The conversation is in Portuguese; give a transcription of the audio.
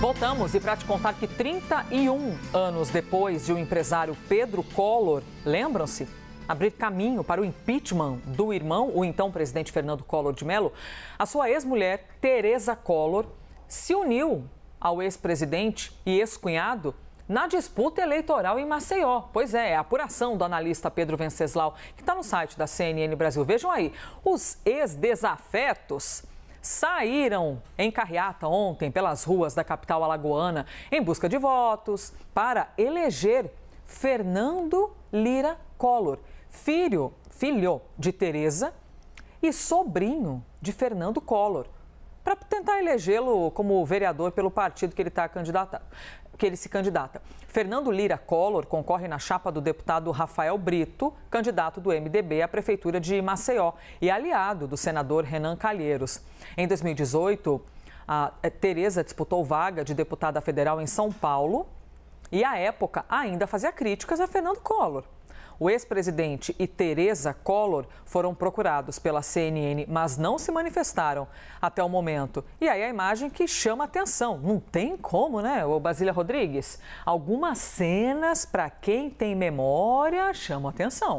Voltamos e para te contar que 31 anos depois de o empresário Pedro Collor, lembram-se? Abrir caminho para o impeachment do irmão, o então presidente Fernando Collor de Mello, a sua ex-mulher, Tereza Collor, se uniu ao ex-presidente e ex-cunhado na disputa eleitoral em Maceió. Pois é, é a apuração do analista Pedro Venceslau, que está no site da CNN Brasil. Vejam aí, os ex-desafetos saíram em carreata ontem pelas ruas da capital alagoana em busca de votos para eleger Fernando Lira Collor, filho, filho de Tereza e sobrinho de Fernando Collor, para tentar elegê-lo como vereador pelo partido que ele está candidatando que ele se candidata. Fernando Lira Collor concorre na chapa do deputado Rafael Brito, candidato do MDB à prefeitura de Maceió e aliado do senador Renan Calheiros. Em 2018, a eh, Tereza disputou vaga de deputada federal em São Paulo e, à época, ainda fazia críticas a Fernando Collor. O ex-presidente e Tereza Collor foram procurados pela CNN, mas não se manifestaram até o momento. E aí a imagem que chama atenção. Não tem como, né, o Basília Rodrigues? Algumas cenas, para quem tem memória, chamam atenção.